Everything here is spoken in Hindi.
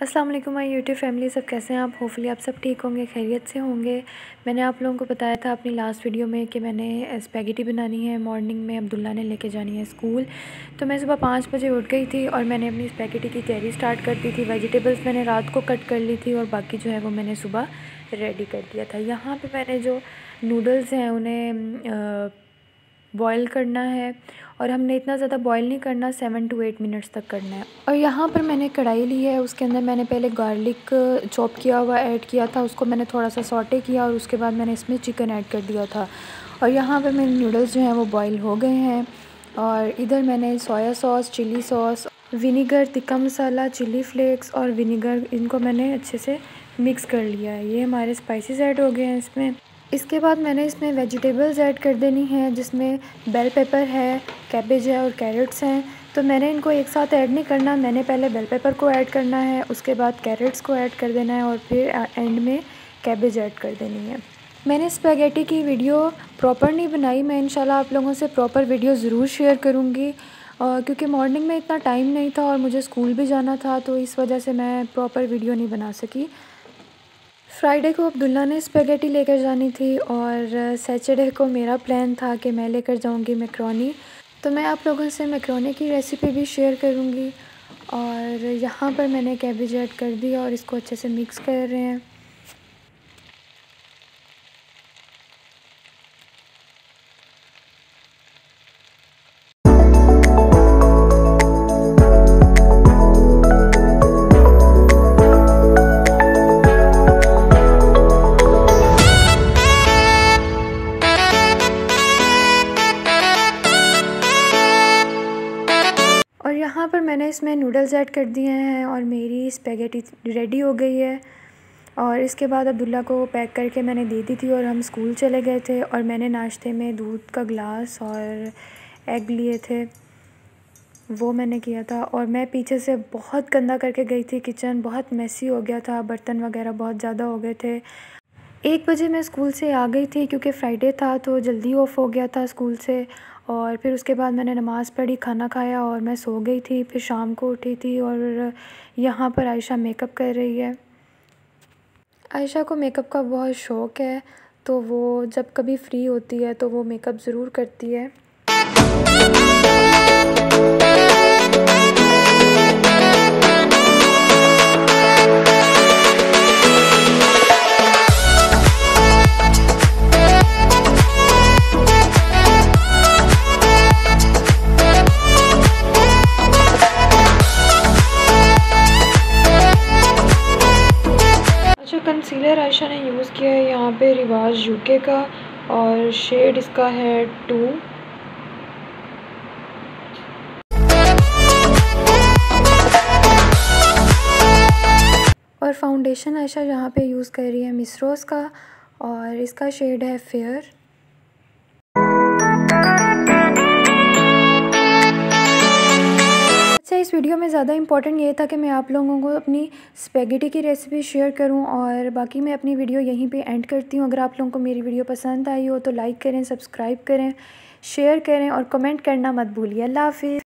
वालेकुम माय यूट्यूब फैमिली, सब कैसे हैं आप? होपफुली आप सब ठीक होंगे, खैरियत से होंगे। मैंने आप लोगों को बताया था अपनी लास्ट वीडियो में कि मैंने स्पैगेटी बनानी है मॉर्निंग में अब्दुल्ला ने लेके जानी है स्कूल तो मैं सुबह पाँच बजे उठ गई थी और मैंने अपनी स्पैगेटी की तैयारी स्टार्ट कर दी थी। वेजिटेबल्स मैंने रात को कट कर ली थी और बाकी जो है वो मैंने सुबह रेडी कर दिया था। यहाँ पर मैंने जो नूडल्स हैं, उन्हें बॉईल करना है और हमने इतना ज़्यादा बॉयल नहीं करना सेवन टू एट मिनट्स तक करना है। और यहाँ पर मैंने कढ़ाई ली है, उसके अंदर मैंने पहले गार्लिक चॉप किया हुआ ऐड किया था, उसको मैंने थोड़ा सा सॉटे किया और उसके बाद मैंने इसमें चिकन ऐड कर दिया था। और यहाँ पर मेरे नूडल्स जो हैं वो बॉयल हो गए हैं और इधर मैंने soya sauce chilli sauce vinegar tikka masala chilli flakes और विनीगर इनको मैंने अच्छे से मिक्स कर लिया है। ये हमारे स्पाइसेस ऐड हो गए हैं इसमें। इसके बाद मैंने इसमें वेजिटेबल्स ऐड कर देनी है, जिसमें बेल पेपर है कैबेज है और कैरेट्स हैं। तो मैंने इनको एक साथ ऐड नहीं करना, मैंने पहले बेल पेपर को ऐड करना है, उसके बाद कैरेट्स को ऐड कर देना है और फिर एंड में कैबेज ऐड कर देनी है। मैंने स्पैगेटी की वीडियो प्रॉपर नहीं बनाई, मैं इंशाल्लाह आप लोगों से प्रॉपर वीडियो ज़रूर शेयर करूँगी। क्योंकि मॉर्निंग में इतना टाइम नहीं था और मुझे स्कूल भी जाना था तो इस वजह से मैं प्रॉपर वीडियो नहीं बना सकी। फ्राइडे को अब्दुल्ला ने स्पेगेटी लेकर जानी थी और सैटरडे को मेरा प्लान था कि मैं लेकर जाऊँगी मैक्रोनी तो मैं आप लोगों से मैक्रोनी की रेसिपी भी शेयर करूँगी और यहाँ पर मैंने कैबेज ऐड कर दी और इसको अच्छे से मिक्स कर रहे हैं। मैंने इसमें नूडल्स ऐड कर दिए हैं और मेरी स्पेगेटी रेडी हो गई है। और इसके बाद अब्दुल्ला को पैक करके मैंने दे दी थी और हम स्कूल चले गए थे और मैंने नाश्ते में दूध का गिलास और एग लिए थे। वो मैंने किया था और मैं पीछे से बहुत गंदा करके गई थी। किचन बहुत मैसी हो गया था, बर्तन वगैरह बहुत ज़्यादा हो गए थे। एक बजे मैं स्कूल से आ गई थी क्योंकि फ्राइडे था तो जल्दी ऑफ़ हो गया था स्कूल से और फिर उसके बाद मैंने नमाज़ पढ़ी, खाना खाया और मैं सो गई थी। फिर शाम को उठी थी और यहाँ पर आयशा मेकअप कर रही है। आयशा को मेकअप का बहुत शौक़ है तो वो जब कभी फ्री होती है तो वो मेकअप ज़रूर करती है। कंसीलर आयशा ने यूज़ किया है यहाँ पे रिवाज यूके का और शेड इसका है टू और फाउंडेशन आयशा यहाँ पे यूज़ कर रही है मिसरोज़ का और इसका शेड है फेयर वीडियो में ज़्यादा इंपॉर्टेंट ये था कि मैं आप लोगों को अपनी स्पेगेटी की रेसिपी शेयर करूँ और बाकी मैं अपनी वीडियो यहीं पे एंड करती हूँ। अगर आप लोगों को मेरी वीडियो पसंद आई हो तो लाइक करें सब्सक्राइब करें शेयर करें और कमेंट करना मत भूलिए। अल्लाह हाफिज़।